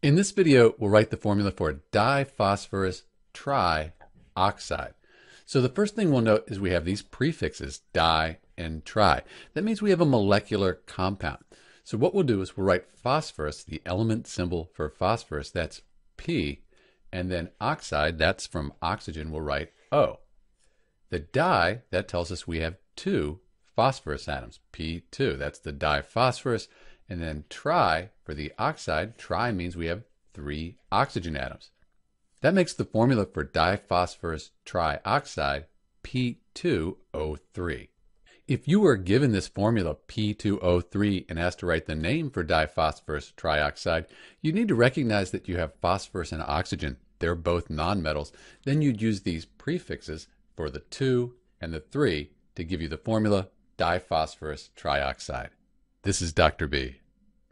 In this video, we'll write the formula for diphosphorus trioxide. So the first thing we'll note is we have these prefixes, di and tri. That means we have a molecular compound. So what we'll do is we'll write phosphorus, the element symbol for phosphorus, that's P, and then oxide, that's from oxygen, we'll write O. The di, that tells us we have two phosphorus atoms, P2, that's the diphosphorus. And then tri for the oxide, tri means we have three oxygen atoms. That makes the formula for diphosphorus trioxide P2O3. If you were given this formula P2O3 and asked to write the name for diphosphorus trioxide, you need to recognize that you have phosphorus and oxygen. They're both nonmetals. Then you'd use these prefixes for the 2 and the 3 to give you the formula diphosphorus trioxide. This is Dr. B.